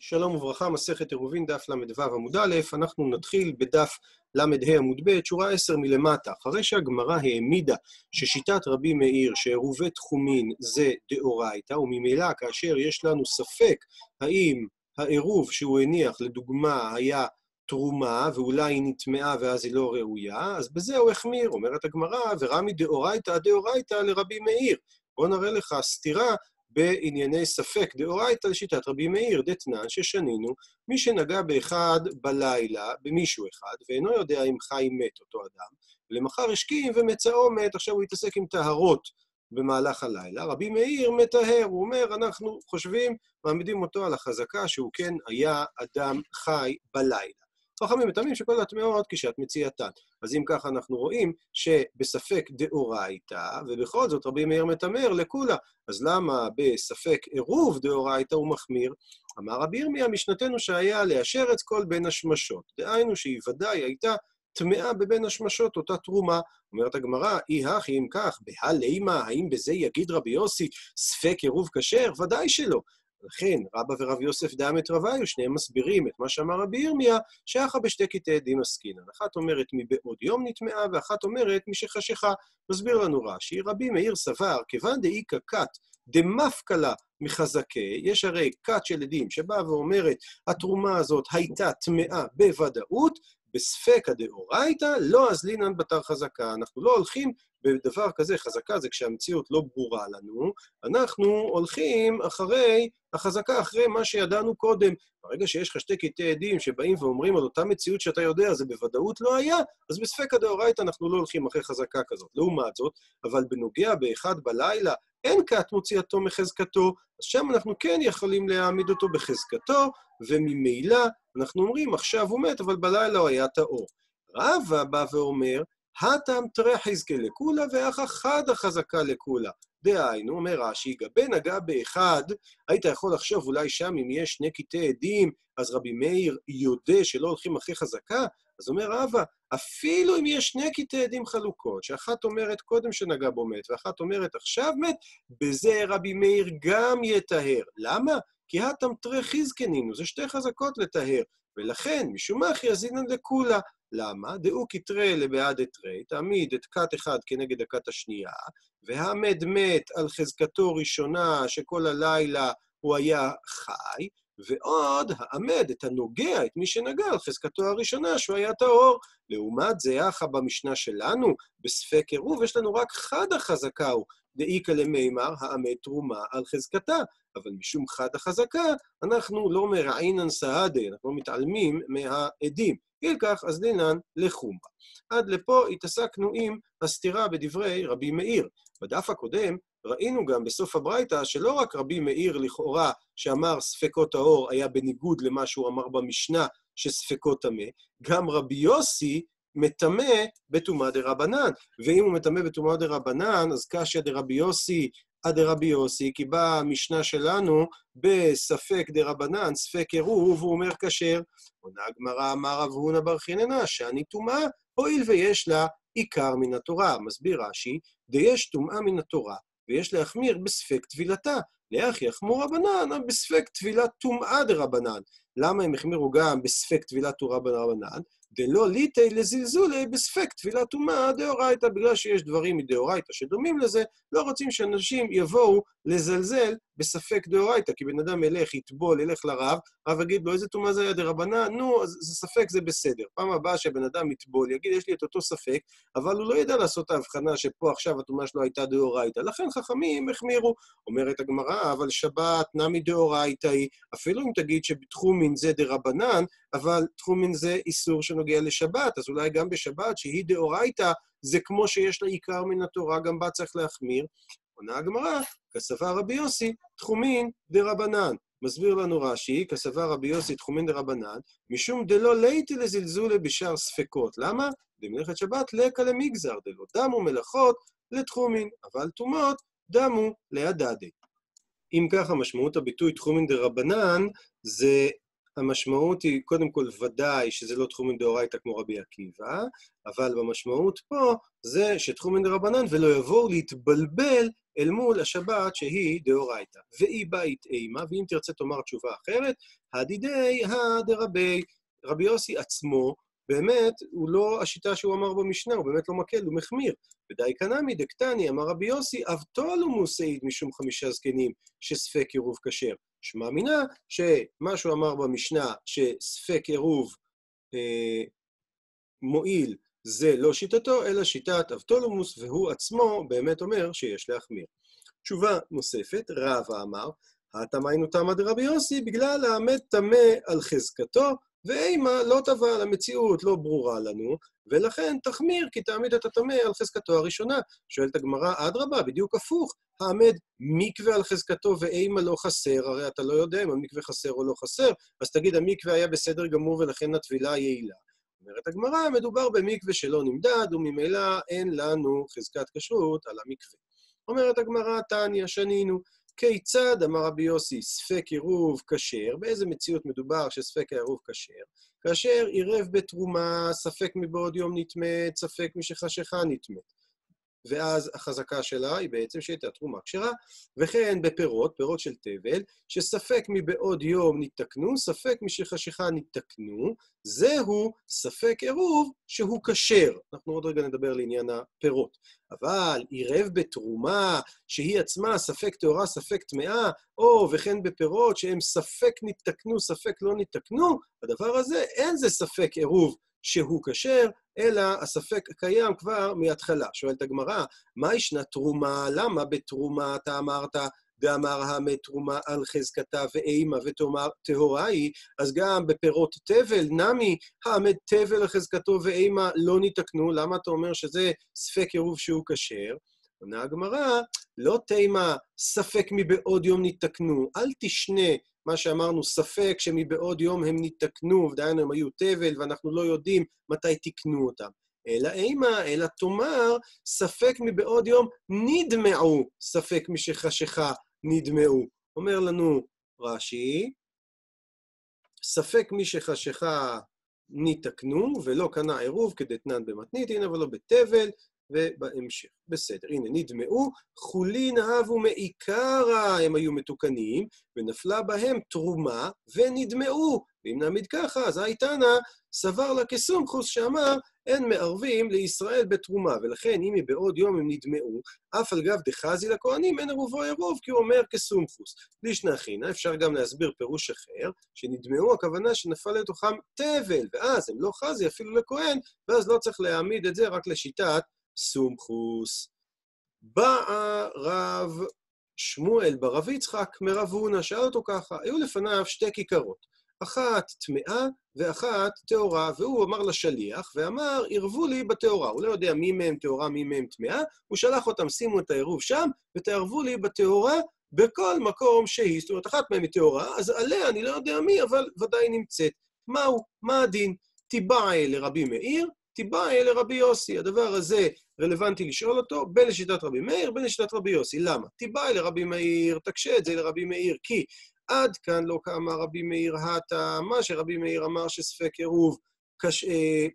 שלום וברכה, מסכת עירובין, דף ל"ו עמוד א', אנחנו נתחיל בדף ל"ה עמוד ב', שורה 10 מלמטה. אחרי שהגמרא העמידה ששיטת רבי מאיר שעירובי תחומין זה דאורייתא, וממילא כאשר יש לנו ספק האם העירוב שהוא הניח, לדוגמה, היה תרומה, ואולי היא נטמעה ואז היא לא ראויה, אז בזה הוא החמיר, אומרת הגמרא, ורמי דאורייתא דאורייתא לרבי מאיר. בואו נראה לך סתירה בענייני ספק דאורייתא לשיטת רבי מאיר, דתנן ששנינו, מי שנגע באחד בלילה, במישהו אחד, ואינו יודע אם חי מת אותו אדם, ולמחר השכים ומצאו מת, עכשיו הוא יתעסק עם טהרות במהלך הלילה. רבי מאיר מטהר, הוא אומר, אנחנו חושבים, מעמידים אותו על החזקה שהוא כן היה אדם חי בלילה. חכמים מטעמים שכל הטמעות כשעת מציאתן. אז אם ככה אנחנו רואים שבספק דאורייתא, ובכל זאת רבי מאיר מתמר לכולה, אז למה בספק עירוב דאורייתא הוא מחמיר? אמר רבי ירמיה, משנתנו שהיה לאשר את כל בין השמשות. דהיינו שהיא ודאי הייתה טמאה בבין השמשות, אותה תרומה. אומרת הגמרא, אי הכי אם כך, בהלימה, האם בזה יגיד רבי יוסי ספק עירוב כשר? ודאי שלא. לכן רבא ורב יוסף דאמת רביו, שניהם מסבירים את מה שאמר רבי ירמיה, שאחה בשתי קטעי דין עסקינן. אחת אומרת מבעוד יום נטמעה, ואחת אומרת משחשיכה. מסביר לנו רש"י, רבי מאיר סבר, כיוון דאיכא כת דמפקלה מחזקי, יש הרי כת של עדים שבאה ואומרת, התרומה הזאת הייתה טמאה בוודאות, בספקא דאורייתא, לא אזלינן בתר חזקה. אנחנו לא הולכים בדבר כזה, חזקה זה כשהמציאות לא ברורה לנו, אנחנו הולכים אחרי החזקה, אחרי מה שידענו קודם. ברגע שיש לך שתי קטעי עדים שבאים ואומרים על אותה מציאות שאתה יודע, זה בוודאות לא היה, אז בספקא דאורייתא אנחנו לא הולכים אחרי חזקה כזאת. לעומת זאת, אבל בנוגע באחד בלילה, אין כת מוציאתו מחזקתו, אז שם אנחנו כן יכולים להעמיד אותו בחזקתו, וממילא אנחנו אומרים, עכשיו הוא מת, אבל בלילה הוא היה טהור. רבא בא ואומר, הטם תרא חזקה לכולה ואח חדא חזקה לכולה. דהיינו, אומר רש"י, גבי נגע באחד, היית יכול לחשוב אולי שם אם יש שני קטעי עדים, אז רבי מאיר יודה שלא הולכים אחרי חזקה? אז אומר רבא, אפילו אם יש שני קטעי עדים חלוקות, שאחת אומרת קודם שנגע בו מת, ואחת אומרת עכשיו מת, בזה רבי מאיר גם יטהר. למה? כי הטם תרא חזקנינו, זה שתי חזקות לטהר. ולכן, משום מה יזינן לכולה. למה? דאו כתרי לבעד אתרי, תעמיד את כת אחד כנגד הכת השנייה, והעמד מת על חזקתו ראשונה שכל הלילה הוא היה חי, ועוד העמד את הנוגע, את מי שנגע על חזקתו הראשונה שהוא היה טהור. לעומת זה, יחא במשנה שלנו, בספק עירוב, יש לנו רק חד החזקה הוא, דאיכא למימר, העמד תרומה על חזקתה. אבל משום חד החזקה, אנחנו לא מרעינן סהדי, אנחנו לא מתעלמים מהעדים. אילקח אז דינן לחומרה. עד לפה התעסקנו עם הסתירה בדברי רבי מאיר. בדף הקודם ראינו גם בסוף הברייתא שלא רק רבי מאיר לכאורה שאמר ספקות האור היה בניגוד למה שהוא אמר במשנה שספקות טמא, גם רבי יוסי מטמא בטומאה דרבנן. ואם הוא מטמא בטומאה דרבנן, אז קשיא דרבי יוסי עד דרבי יוסי, כי באה המשנה שלנו בספק דרבנן, ספק עירוב, הוא אומר כשר. עונה הגמרא, אמר רב הונא בר חיננה, שאני טומאה, הואיל ויש לה עיקר מן התורה. מסביר רש"י, דיש טומאה מן התורה, ויש להחמיר בספק טבילתה. לאח יחמור רבנן, בספק טבילת טומאה דרבנן. למה הם החמירו גם בספק טבילת תורה ברבנן? דלא ליטי לזלזולי בספק תפילת טומאה דאורייתא, בגלל שיש דברים מדאורייתא שדומים לזה, לא רוצים שאנשים יבואו לזלזל בספק דאורייתא, כי בן אדם ילך, יטבול, ילך לרב, הרב יגיד לו, איזה טומאה זה היה דרבנן? נו, אז זה ספק זה בסדר. פעם הבאה שבן אדם יטבול, יגיד, יש לי את אותו ספק, אבל הוא לא ידע לעשות ההבחנה שפה עכשיו הטומאה שלו הייתה דאורייתא. לכן חכמים החמירו. אומרת הגמרא, אבל שבת נמי דאורייתא היא, אפילו אם תגיד שבתחומין זה דרבנן, אבל תחומין זה איסור שנוגע לשבת, אז אולי גם בשבת, שהיא דאורייתא, זה כמו שיש לה עיקר מן התורה, גם בה צריך להחמיר. עונה הגמרא, כסבר רבי יוסי, תחומין דרבנן. מסביר לנו רש"י, כסבר רבי יוסי תחומין דרבנן, משום דלא ליתי לזלזולי בשאר ספקות. למה? במלאכת שבת לקה למגזר, דלא דמו מלאכות לתחומין, אבל טומאות דמו להדדי. אם ככה, משמעות הביטוי תחומין דרבנן זה המשמעות היא, קודם כל, ודאי שזה לא תחומין דאורייתא כמו רבי עקיבא, אבל במשמעות פה זה שתחומין דרבנן ולא יבואו להתבלבל אל מול השבת שהיא דאורייתא. ואי בית אימה, ואם תרצה תאמר תשובה אחרת, הדידי הדרבי, רבי יוסי עצמו, באמת, הוא לא השיטה שהוא אמר במשנה, הוא באמת לא מקל, הוא מחמיר. ודי קנמי דקטני, אמר רבי יוסי, אבטולו מוסעיד משום חמישה זקנים, שספק עירוב כשר. שמע מינה שמה שהוא אמר במשנה, שספק עירוב אה, מועיל, זה לא שיטתו, אלא שיטת אבטולומוס, והוא עצמו באמת אומר שיש להחמיר. תשובה נוספת, רבא אמר, התמיינו תמא דרבי יוסי, בגלל העמד טמא על חזקתו, ואימה לא טבע, המציאות לא ברורה לנו, ולכן תחמיר כי תעמיד את הטמא על חזקתו הראשונה. שואלת הגמרא, אדרבה, בדיוק הפוך, העמד מקווה על חזקתו ואימה לא חסר, הרי אתה לא יודע אם המקווה חסר או לא חסר, אז תגיד, המקווה היה בסדר גמור ולכן הטבילה יעילה. אומרת הגמרא, מדובר במקווה שלא נמדד, וממילא אין לנו חזקת כשרות על המקווה. אומרת הגמרא, תניא, שנינו, כיצד, אמר רבי יוסי, ספק עירוב כשר, באיזה מציאות מדובר שספק העירוב כשר? כאשר עירב בתרומה, ספק מבעוד יום נטמאת, ספק משחשיכה נטמאת. ואז החזקה שלה היא בעצם שהייתה תרומה כשרה. וכן בפירות, פירות של תבל, שספק מבעוד יום ניתקנו, ספק משחשיכה ניתקנו, זהו ספק עירוב שהוא כשר. אנחנו עוד רגע נדבר לעניין הפירות. אבל עירב בתרומה, שהיא עצמה ספק טהורה, ספק טמאה, או וכן בפירות שהם ספק ניתקנו, ספק לא ניתקנו, הדבר הזה אין זה ספק עירוב שהוא כשר, אלא הספק קיים כבר מההתחלה. שואלת הגמרא, מה ישנה תרומה? למה בתרומה אתה אמרת, דאמר המת תרומה על חזקתה ואימה ותאמר טהורה היא, אז גם בפירות תבל, נמי, המת תבל על חזקתו ואימה לא ניתקנו, למה אתה אומר שזה ספק עירוב שהוא כשר? עונה הגמרא, לא תימה ספק מבעוד יום ניתקנו, אל תשנה מה שאמרנו, ספק שמבעוד יום הם ניתקנו, ודהיינו הם היו תבל, ואנחנו לא יודעים מתי תיקנו אותם. אלא אימה, אלא תאמר, ספק מבעוד יום נדמעו, ספק משחשיכה נדמעו. אומר לנו רש"י, ספק משחשיכה ניתקנו, ולא קנה עירוב כדתנן במתניתין, אבל לא בתבל, ובהמשך. בסדר, הנה, נדמעו, חולין אהבו מעיקרא, הם היו מתוקנים, ונפלה בהם תרומה, ונדמעו. ואם נעמיד ככה, אז הייתנא סבר לה כסומכוס שאמר, אין מערבים לישראל בתרומה, ולכן אם היא בעוד יום הם נדמעו, אף על גב דחזי לכהנים אין ערובו ערוב, כי הוא אומר כסומכוס. לישנא חינא, אפשר גם להסביר פירוש אחר, שנדמעו הכוונה שנפל לתוכם תבל, ואז הם לא חזי אפילו לכהן, ואז לא צריך להעמיד את זה רק לשיטת סומכוס. בא רב שמואל ברב יצחק מרב הונא, שאל אותו ככה, היו לפניו שתי כיכרות, אחת טמאה ואחת טהורה, והוא אמר לשליח, ואמר, ערבו לי בטהורה. הוא לא יודע מי מהם טהורה, מי מהם טמאה, הוא שלח אותם, שימו את העירוב שם, ותערבו לי בטהורה בכל מקום שהיא. זאת אומרת, אחת מהם היא טהורה, אז עליה אני לא יודע מי, אבל ודאי נמצאת. מהו? מה הדין? תיבעי לרבי מאיר, תיבעי לרבי יוסי. הדבר הזה רלוונטי לשאול אותו, בין לשיטת רבי מאיר, בין לשיטת רבי יוסי. למה? תיבאי לרבי מאיר, תקשה את זה לרבי מאיר, כי עד כאן לא כאמר רבי מאיר הטה, מה שרבי מאיר אמר שספק עירוב, קש... אה,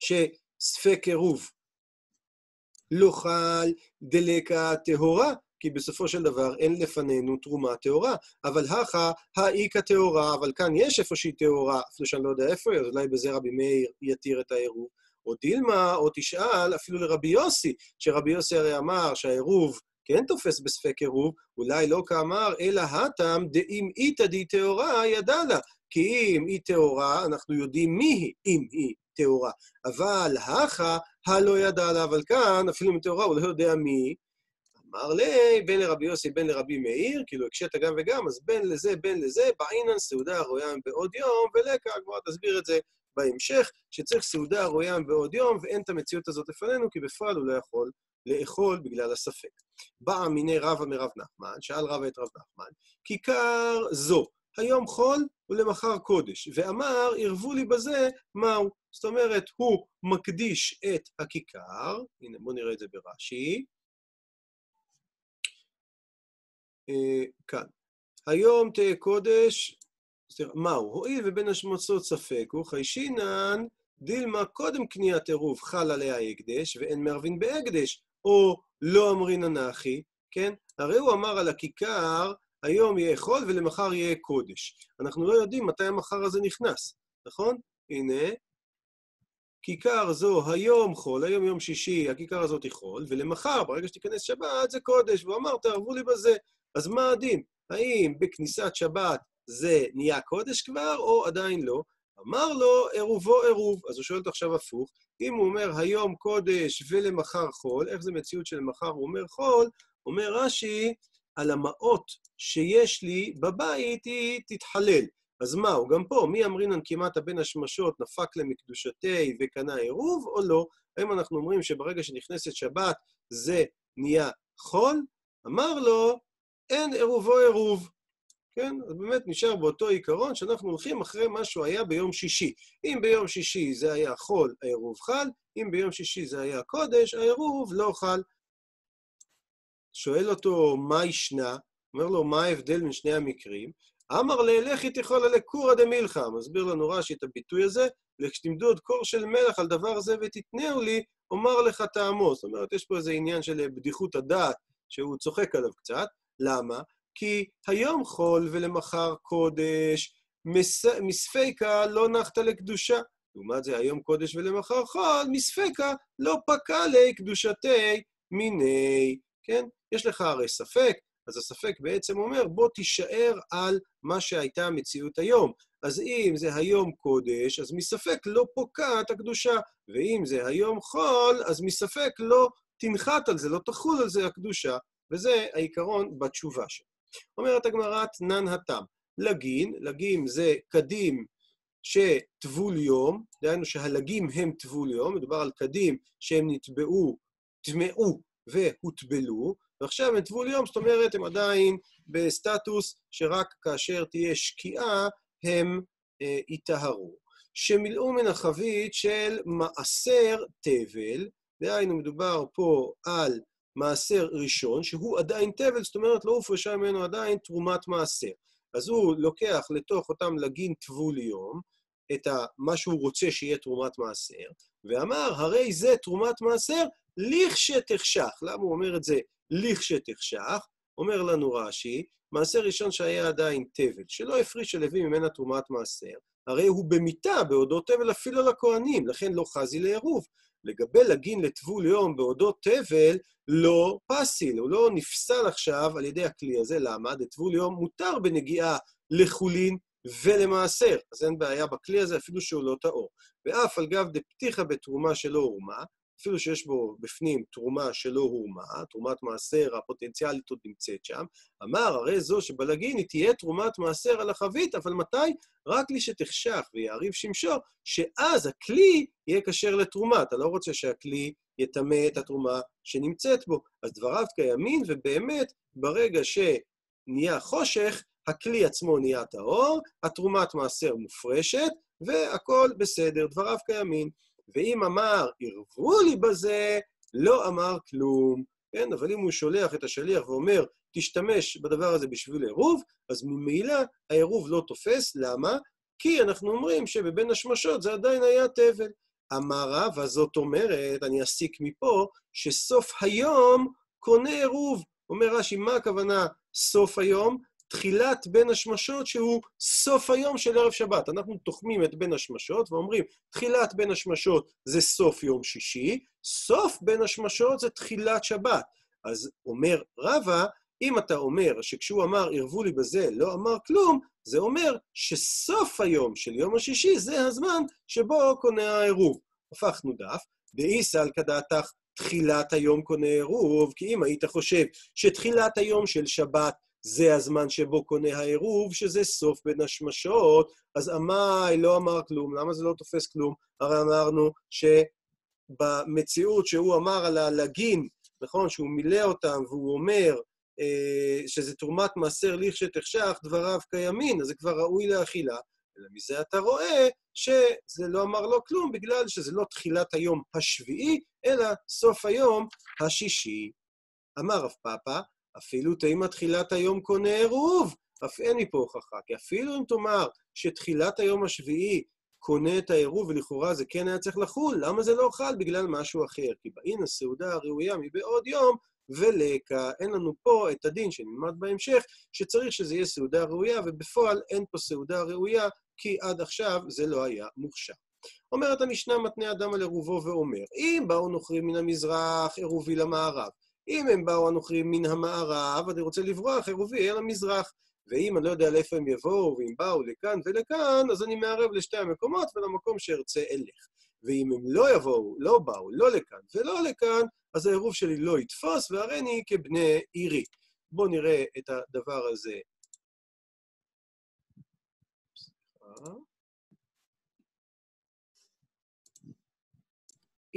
שספק עירוב לא חל דלקה טהורה, כי בסופו של דבר אין לפנינו תרומה טהורה. אבל הכה, האיכא טהורה, אבל כאן יש איפה שהיא טהורה, אפילו שאני לא יודע איפה היא, אולי בזה רבי מאיר יתיר את העירוב. או דילמה, או תשאל אפילו לרבי יוסי, שרבי יוסי הרי אמר שהעירוב כן תופס בספק עירוב, אולי לא כאמר, אלא הטם דאם איתא די טהורה ידע לה. כי אם היא טהורה, אנחנו יודעים מי היא, אם היא טהורה. אבל הכה, הלא ידע לה, אבל כאן, אפילו אם היא טהורה, הוא לא יודע מי. אמר לי, בין לרבי יוסי, בין לרבי מאיר, כאילו הקשית גם וגם, אז בין לזה, בין לזה, בעינן סעודה רויה בעוד יום, ולקה, הגמרא תסביר את זה בהמשך, שצריך סעודה רוים בעוד יום, ואין את המציאות הזאת לפנינו, כי בפועל הוא לא יכול לאכול בגלל הספק. באה מיני רבא מרב נחמן, שאל רבא את רב נחמן, כיכר זו, היום חול ולמחר קודש, ואמר, ערבו לי בזה מהו. זאת אומרת, הוא מקדיש את הכיכר, הנה בואו נראה את זה ברש"י, אה, כאן. היום תהיה קודש מהו? הואיל ובין השמצות ספק הוא חיישינן דילמה קודם קניית עירוב חל עליה הקדש ואין מערבין בהקדש, או לא אמרינן אחי, כן? הרי הוא אמר על הכיכר, היום יהיה חול ולמחר יהיה קודש. אנחנו לא יודעים מתי המחר הזה נכנס, נכון? הנה, כיכר זו היום חול, היום יום שישי, הכיכר הזאת היא חול, ולמחר, ברגע שתיכנס שבת, זה קודש. והוא אמר, תערבו לי בזה. אז מה הדין? האם בכניסת שבת זה נהיה קודש כבר, או עדיין לא? אמר לו, עירובו עירוב. אז הוא שואל אותו עכשיו הפוך, אם הוא אומר היום קודש ולמחר חול, איך זה מציאות שלמחר הוא אומר חול? אומר רש"י, על המעות שיש לי בבית היא תתחלל. אז מהו? גם פה, מי אמרינן כמעט בין השמשות נפק למקדושתי וקנה עירוב, או לא? האם אנחנו אומרים שברגע שנכנסת שבת זה נהיה חול? אמר לו, אין עירובו עירוב. כן? אז באמת נשאר באותו עיקרון שאנחנו הולכים אחרי מה שהוא היה ביום שישי. אם ביום שישי זה היה חול, העירוב חל, אם ביום שישי זה היה קודש, העירוב לא חל. שואל אותו, מה ישנה? אומר לו, מה ההבדל בין שני המקרים? אמר ללכי תכולה לקורא דמילכה. מסביר לנו רש"י את הביטוי הזה, וכשתמדו עוד קור של מלח על דבר זה ותתנהו לי, אומר לך טעמו. זאת אומרת, יש פה איזה עניין של בדיחות הדעת, שהוא צוחק עליו קצת. למה? כי היום חול ולמחר קודש, מס... מספיקה לא נחת לקדושה. לעומת זה, היום קודש ולמחר חול, מספיקה לא פקע לי קדושתי מיני. כן? יש לך הרי ספק, אז הספק בעצם אומר, בוא תישאר על מה שהייתה המציאות היום. אז אם זה היום קודש, אז מספק לא פוקעת הקדושה, ואם זה היום חול, אז מספק לא תנחת על זה, לא תחול על זה הקדושה, וזה העיקרון בתשובה שלו. אומרת הגמרא, תנן התם. לגין, לגים זה קדים שטבול יום, דהיינו שהלגים הם טבול יום, מדובר על קדים שהם נטבעו, טמאו והוטבלו, ועכשיו הם טבול יום, זאת אומרת, הם עדיין בסטטוס שרק כאשר תהיה שקיעה הם אה, יטהרו. שמילאו מן החבית של מעשר תבל, דהיינו מדובר פה על מעשר ראשון, שהוא עדיין תבל, זאת אומרת לא הופרשה ממנו עדיין תרומת מעשר. אז הוא לוקח לתוך אותם לגין טבול יום, את מה שהוא רוצה שיהיה תרומת מעשר, ואמר, הרי זה תרומת מעשר לכשתחשך. למה הוא אומר את זה לכשתחשך? אומר לנו רש"י, מעשר ראשון שהיה עדיין תבל, שלא הפריש הלוי ממנה תרומת מעשר, הרי הוא במיתה בעודו תבל אפילו לכהנים, לכן לא חזי לעירוב. לגבי לגין לטבול יום בעודו תבל, לא פסיל, הוא לא נפסל עכשיו על ידי הכלי הזה. למה? דטבול יום מותר בנגיעה לחולין ולמעשר, אז אין בעיה בכלי הזה, אפילו שהוא לא טהור. ואף על גב דפתיחה בתרומה שלא הורמה, אפילו שיש בו בפנים תרומה שלא הורמה, תרומת מעשר הפוטנציאלית עוד נמצאת שם, אמר, הרי זו שבלגין היא תהיה תרומת מעשר על החבית, אבל מתי? רק לי שתחשך ויעריב שמשו, שאז הכלי יהיה כשר לתרומה. אתה לא רוצה שהכלי יטמא את התרומה שנמצאת בו. אז דבריו קיימים, ובאמת, ברגע שנהיה חושך, הכלי עצמו נהיה טהור, התרומת מעשר מופרשת, והכול בסדר, דבריו קיימים. ואם אמר, ערבו לי בזה, לא אמר כלום. כן, אבל אם הוא שולח את השליח ואומר, תשתמש בדבר הזה בשביל עירוב, אז ממילא העירוב לא תופס. למה? כי אנחנו אומרים שבבין השמשות זה עדיין היה תבל. אמר רבא, זאת אומרת, אני אסיק מפה, שסוף היום קונה עירוב. אומר רש"י, מה הכוונה סוף היום? תחילת בין השמשות שהוא סוף היום של ערב שבת. אנחנו תוחמים את בין השמשות ואומרים, תחילת בין השמשות זה סוף יום שישי, סוף בין השמשות זה תחילת שבת. אז אומר רבא, אם אתה אומר שכשהוא אמר, ערבו לי בזה, לא אמר כלום, זה אומר שסוף היום של יום השישי זה הזמן שבו קונה העירוב. הפכנו דף, דאיסא על כדעתך תחילת היום קונה עירוב, כי אם היית חושב שתחילת היום של שבת זה הזמן שבו קונה העירוב, שזה סוף בין השמשות, אז עמאי לא אמר כלום. למה זה לא תופס כלום? הרי אמרנו שבמציאות שהוא אמר על הלגין, נכון, שהוא מילא אותם והוא אומר אה, שזה תרומת מעשר לכשתחשך, דבריו קיימין, אז זה כבר ראוי לאכילה. אלא מזה אתה רואה שזה לא אמר לו כלום, בגלל שזה לא תחילת היום השביעי, אלא סוף היום השישי. אמר רב פאפא, אפילו תימא תחילת היום קונה עירוב, אף אין מפה הוכחה. כי אפילו אם תאמר שתחילת היום השביעי קונה את העירוב, ולכאורה זה כן היה צריך לחול, למה זה לא חל? בגלל משהו אחר. כי באין הסעודה הראויה מבעוד יום, ולקה, אין לנו פה את הדין שנלמד בהמשך, שצריך שזה יהיה סעודה ראויה, ובפועל אין פה סעודה ראויה, כי עד עכשיו זה לא היה מוכשר. אומרת המשנה מתנה אדם על עירובו ואומר, אם באו נוכרים מן המזרח, עירובי למערב. אם הם באו הנוכרים מן המערב, אני רוצה לברוח, עירובי אל המזרח. ואם אני לא יודע לאיפה הם יבואו, ואם באו לכאן ולכאן, אז אני מערב לשתי המקומות ולמקום שארצה אלך. ואם הם לא יבואו, לא באו, לא לכאן ולא לכאן, אז העירוב שלי לא יתפוס, והריני כבני עירי. בואו נראה את הדבר הזה.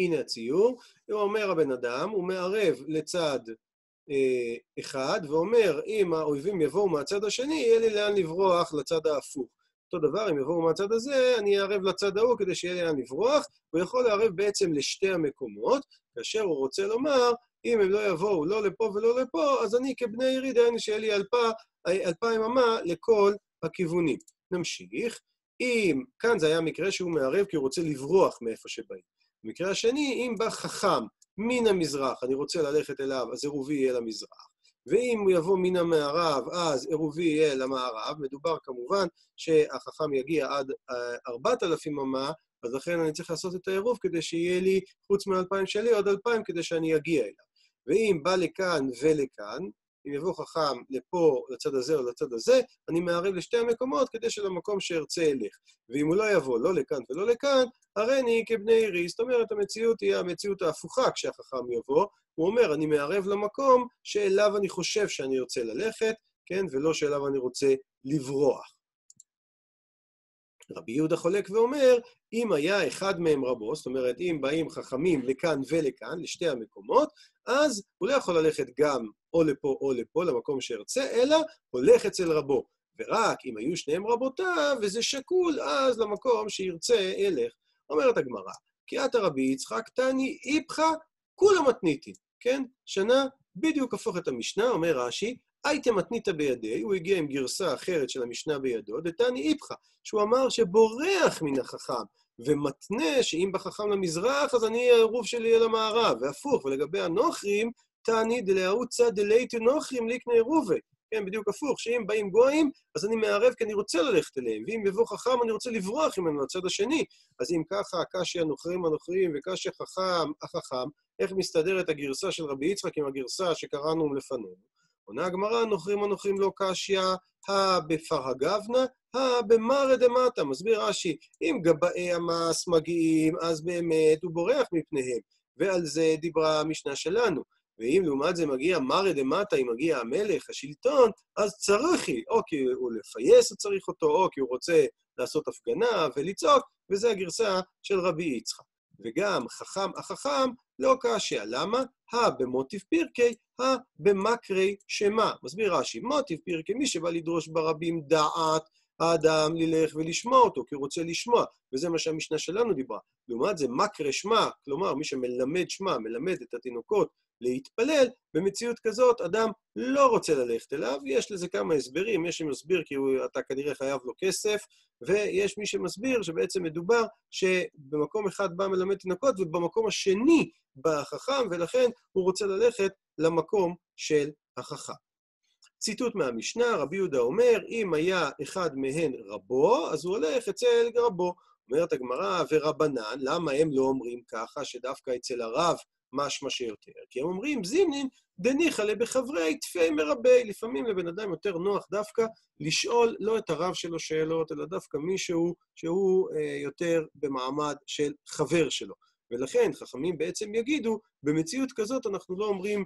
הנה הציור, הוא אומר הבן אדם, הוא מערב לצד אה, אחד, ואומר, אם האויבים יבואו מהצד השני, יהיה לי לאן לברוח לצד ההפוך. אותו דבר, אם יבואו מהצד הזה, אני אערב לצד ההוא כדי שיהיה לי לאן לברוח, הוא יכול לערב בעצם לשתי המקומות, כאשר הוא רוצה לומר, אם הם לא יבואו לא לפה ולא לפה, אז אני כבני עירי, דהיינו שיהיה לי אלפה, אלפיים אמה לכל הכיוונים. נמשיך. אם, כאן זה היה מקרה שהוא מערב כי הוא רוצה לברוח מאיפה שבאים. במקרה השני, אם בא חכם מן המזרח, אני רוצה ללכת אליו, אז עירובי יהיה למזרח. ואם הוא יבוא מן המערב, אז עירובי יהיה למערב. מדובר כמובן שהחכם יגיע עד 4,000 אמה, אז לכן אני צריך לעשות את העירוב כדי שיהיה לי, חוץ מ-2,000 שלי, עוד 2,000 כדי שאני אגיע אליו. ואם בא לכאן ולכאן, אם יבוא חכם לפה, לצד הזה או לצד הזה, אני מערב לשתי המקומות כדי שלמקום שארצה אלך. ואם הוא לא יבוא לא לכאן ולא לכאן, הריני כבני עירי. זאת אומרת, המציאות תהיה המציאות ההפוכה כשהחכם יבוא. הוא אומר, אני מערב למקום שאליו אני חושב שאני רוצה ללכת, כן, ולא שאליו אני רוצה לברוח. רבי יהודה חולק ואומר, אם היה אחד מהם רבו, זאת אומרת, אם באים חכמים לכאן ולכאן, לשתי המקומות, אז הוא לא יכול ללכת גם או לפה או לפה, למקום שארצה, אלא הולך אצל רבו. ורק אם היו שניהם רבותיו, וזה שקול, אז למקום שירצה ילך. אומרת הגמרא, כי אתה רבי יצחק תני איפכא כולה מתניתי, כן? שנה בדיוק הפוך את המשנה, אומר רש"י, הייתם מתנית בידי, הוא הגיע עם גרסה אחרת של המשנה בידו, דתני איפכא, שהוא אמר שבורח מן החכם, ומתנה שאם בחכם למזרח, אז אני, העירוב שלי אל המערב, והפוך, ולגבי הנוכרים, תעני דלהוא צד דלייטי נוכרים ליקנה עירובי. כן, בדיוק הפוך, שאם באים גויים, אז אני מערב כי אני רוצה ללכת אליהם, ואם יבוא חכם, אני רוצה לברוח ממנו לצד השני. אז אם ככה, קשי הנוכרים הנוכרים וקשי חכם החכם, איך מסתדרת הגרסה של רבי יצחק עם הגרסה שקראנו לפנינו? עונה הגמרא, נוכרים הנוכרים לא קשיא, הא בפרגבנה, הא במרא דמטה. מסביר רש"י, אם גבאי המס מגיעים, אז באמת הוא בורח מפניהם. ועל זה דיברה המשנה שלנו. ואם לעומת זה מגיע מרא דמטה, אם מגיע המלך, השלטון, אז צריכי, או כי הוא לפייס הוא צריך אותו, או כי הוא רוצה לעשות הפגנה ולצעוק, וזו הגרסה של רבי יצחק. וגם חכם החכם לא קשה. למה? הא במוטיב פירקי, הא במקרי שמה. מסביר רש"י, מוטיב פירקי, מי שבא לדרוש ברבים דעת, האדם ללך ולשמוע אותו, כי הוא רוצה לשמוע, וזה מה שהמשנה שלנו דיברה. לעומת זה, מקרה שמע, כלומר, מי שמלמד שמע, מלמד את התינוקות להתפלל, במציאות כזאת אדם לא רוצה ללכת אליו, יש לזה כמה הסברים, יש שמסביר כי הוא, אתה כנראה חייב לו כסף, ויש מי שמסביר שבעצם מדובר שבמקום אחד בא מלמד תינוקות ובמקום השני בא החכם, ולכן הוא רוצה ללכת למקום של החכם. ציטוט מהמשנה, רבי יהודה אומר, אם היה אחד מהן רבו, אז הוא הולך אצל רבו. אומרת הגמרא, ורבנן, למה הם לא אומרים ככה, שדווקא אצל הרב משמע שיותר? כי הם אומרים, זימנין דניחא לבחברי תפי מרבי. לפעמים לבן אדם יותר נוח דווקא לשאול לא את הרב שלו שאלות, אלא דווקא מישהו שהוא אה, יותר במעמד של חבר שלו. ולכן חכמים בעצם יגידו, במציאות כזאת אנחנו לא אומרים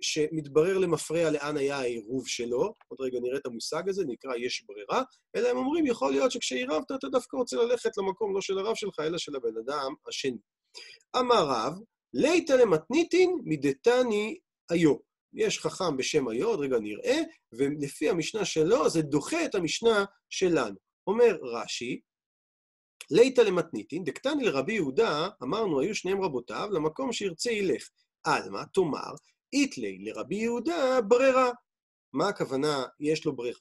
שמתברר למפרע לאן היה העירוב שלו, עוד רגע נראה את המושג הזה, נקרא יש ברירה, אלא הם אומרים, יכול להיות שכשעירבת אתה דווקא רוצה ללכת למקום לא של הרב שלך, אלא של הבן אדם השני. אמר רב, ליתא למתניתין מדתני היו. יש חכם בשם היו, עוד רגע נראה, ולפי המשנה שלו זה דוחה את המשנה שלנו. אומר רש"י, ליתא למתניתין, דקתני לרבי יהודה, אמרנו, היו שניהם רבותיו, למקום שירצה ילך. עלמא, תאמר, איתלי לרבי יהודה ברירה. מה הכוונה יש לו ברירה?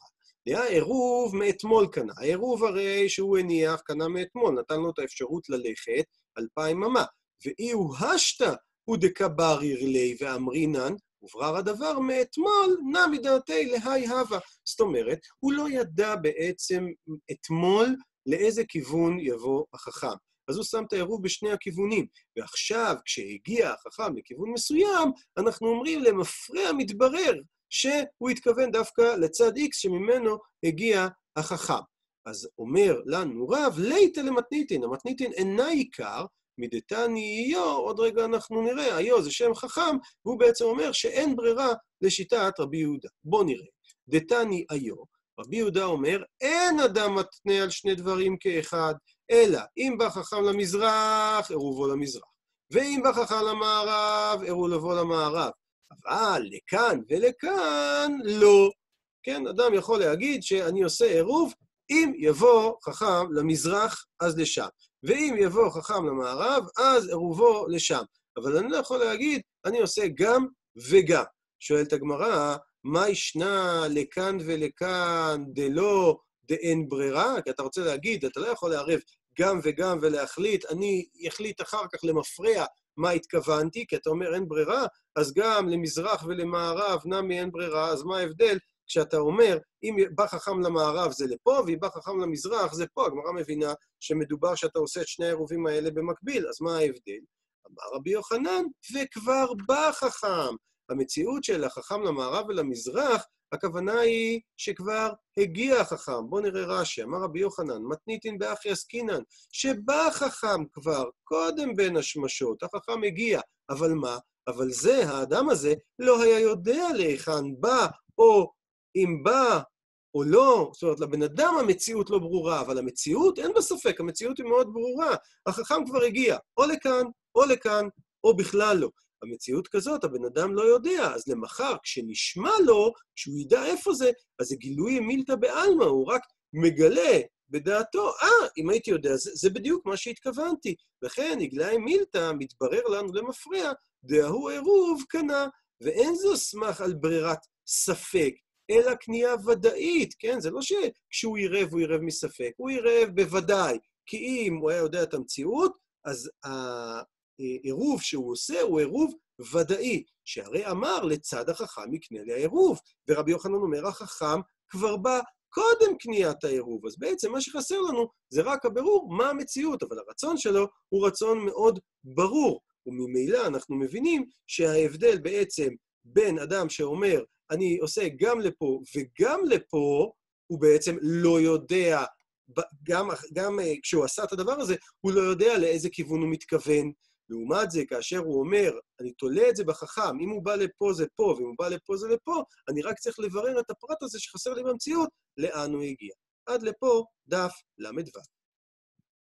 העירוב מאתמול קנה. העירוב הרי שהוא הניח קנה מאתמול, נתן לו את האפשרות ללכת אלפיים אמה. ואי הוא השתא הוא דקבריר לי ואמרינן, וברר הדבר מאתמול, נע מדעתי להי הווה. זאת אומרת, הוא לא ידע בעצם אתמול לאיזה כיוון יבוא החכם. אז הוא שם את העירוב בשני הכיוונים. ועכשיו, כשהגיע החכם לכיוון מסוים, אנחנו אומרים למפרע מתברר שהוא התכוון דווקא לצד X שממנו הגיע החכם. אז אומר לנו רב, ליתא למתניתין, המתניתין אינה עיקר, מדתני איו, עוד רגע אנחנו נראה, איו זה שם חכם, והוא בעצם אומר שאין ברירה לשיטת רבי יהודה. בואו נראה. דתני איו, רבי יהודה אומר, אין אדם מתנה על שני דברים כאחד, אלא אם בא חכם למזרח, עירובו למזרח. ואם בא חכם למערב, עירובו למערב. אבל לכאן ולכאן לא. כן, אדם יכול להגיד שאני עושה עירוב, אם יבוא חכם למזרח, אז לשם. ואם יבוא חכם למערב, אז עירובו לשם. אבל אני לא יכול להגיד, אני עושה גם וגם. שואלת הגמרא, מה ישנה לכאן ולכאן דלא דאין ברירה? כי אתה רוצה להגיד, אתה לא יכול לערב גם וגם ולהחליט, אני אחליט אחר כך למפרע מה התכוונתי, כי אתה אומר אין ברירה, אז גם למזרח ולמערב נמי אין ברירה, אז מה ההבדל כשאתה אומר, אם בא חכם למערב זה לפה, ואם בא חכם למזרח זה פה, הגמרא מבינה שמדובר שאתה עושה את שני העירובים האלה במקביל, אז מה ההבדל? אמר רבי יוחנן, וכבר בא חכם. המציאות של החכם למערב ולמזרח, הכוונה היא שכבר הגיע החכם. בואו נראה רש"י, אמר רבי יוחנן, מתניתין באחי עסקינן, שבא חכם כבר קודם בין השמשות, החכם הגיע, אבל מה? אבל זה, האדם הזה, לא היה יודע להיכן בא, או אם בא או לא, זאת אומרת, לבן אדם המציאות לא ברורה, אבל המציאות, אין בה ספק, המציאות היא מאוד ברורה. החכם כבר הגיע, או לכאן, או לכאן, או בכלל לא. במציאות כזאת הבן אדם לא יודע, אז למחר, כשנשמע לו, כשהוא ידע איפה זה, אז זה גילוי מילתא בעלמא, הוא רק מגלה בדעתו, אה, ah, אם הייתי יודע, זה, זה בדיוק מה שהתכוונתי. לכן, הגלאי מילתא מתברר לנו למפרע, דהוא עירוב קנה, ואין זו סמך על ברירת ספק, אלא קנייה ודאית, כן? זה לא שכשהוא עירב, הוא עירב מספק, הוא עירב בוודאי, כי אם הוא היה יודע את המציאות, אז העירוב שהוא עושה הוא עירוב ודאי, שהרי אמר לצד החכם יקנה לי העירוב, ורבי יוחנן אומר, החכם כבר בא קודם קניית העירוב. אז בעצם מה שחסר לנו זה רק הבירור מה המציאות, אבל הרצון שלו הוא רצון מאוד ברור, וממילא אנחנו מבינים שההבדל בעצם בין אדם שאומר, אני עושה גם לפה וגם לפה, הוא בעצם לא יודע, גם, גם אה, כשהוא עשה את הדבר הזה, הוא לא יודע לאיזה כיוון הוא מתכוון. לעומת זה, כאשר הוא אומר, אני תולה את זה בחכם, אם הוא בא לפה זה פה, ואם הוא בא לפה זה לפה, אני רק צריך לברר את הפרט הזה שחסר לי במציאות, לאן הוא הגיע. עד לפה, דף ל"ו.